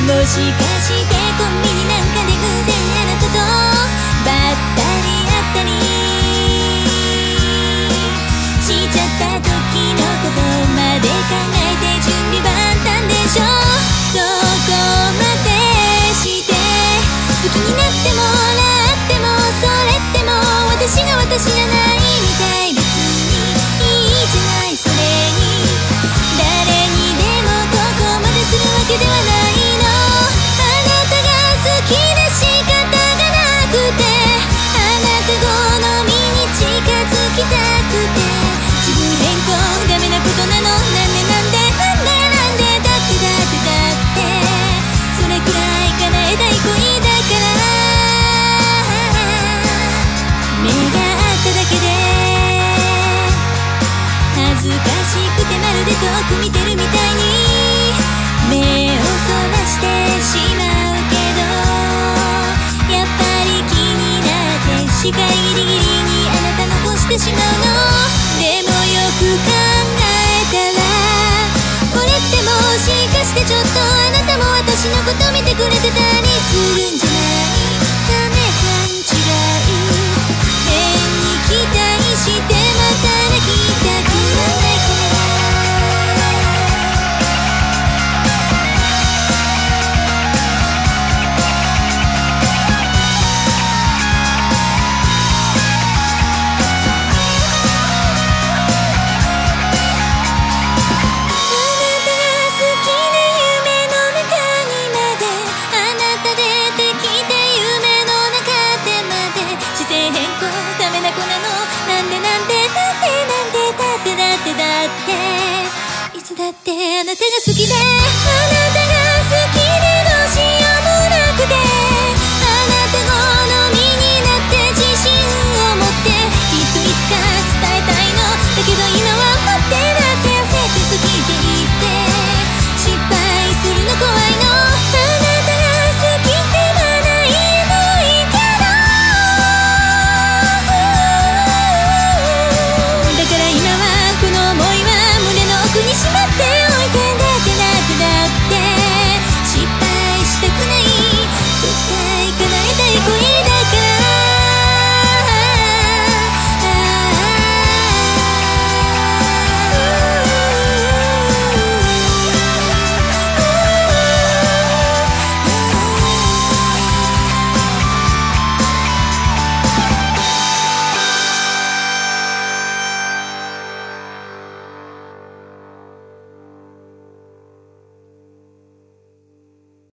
もしかしてコンビニなんかで偶然あなたとばったりしくてまるで遠く見てるみたいに目をそらしてしまうけどやっぱり気になって視界ギリギリにあなた残してしまうの。でもよく考えたらこれってもしかしてちょっとあなたも私のこと見てくれてたりするんじゃない？ダメな子なのなんでなんでだってなんでだってだってだっていつだってあなたが好きで